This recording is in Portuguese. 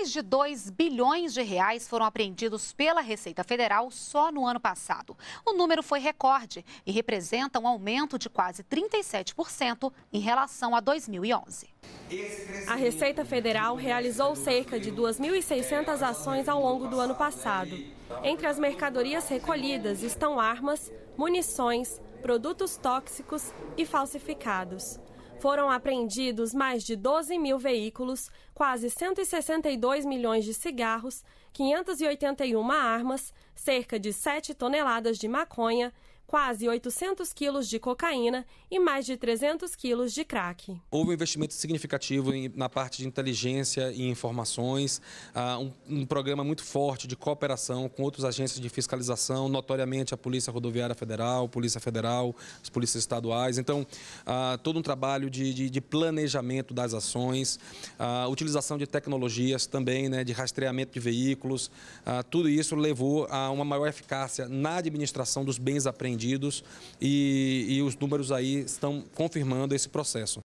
Mais de 2 bilhões de reais foram apreendidos pela Receita Federal só no ano passado. O número foi recorde e representa um aumento de quase 37% em relação a 2011. A Receita Federal realizou cerca de 2.600 ações ao longo do ano passado. Entre as mercadorias recolhidas estão armas, munições, produtos tóxicos e falsificados. Foram apreendidos mais de 12 mil veículos, quase 162 milhões de cigarros, 581 armas, cerca de 7 toneladas de maconha, quase 800 quilos de cocaína e mais de 300 quilos de crack. Houve um investimento significativo na parte de inteligência e informações, uh, um, um, programa muito forte de cooperação com outras agências de fiscalização, notoriamente a Polícia Rodoviária Federal, Polícia Federal, as polícias estaduais. Então, uh, todo um trabalho de, de, de planejamento das ações, uh, utilização de tecnologias também, né, de rastreamento de veículos, tudo isso levou a uma maior eficácia na administração dos bens apreendidos e, e os números aí estão confirmando esse processo.